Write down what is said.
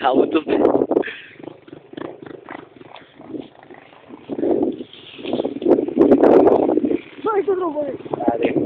Havudum. Vai, Pedro, vai.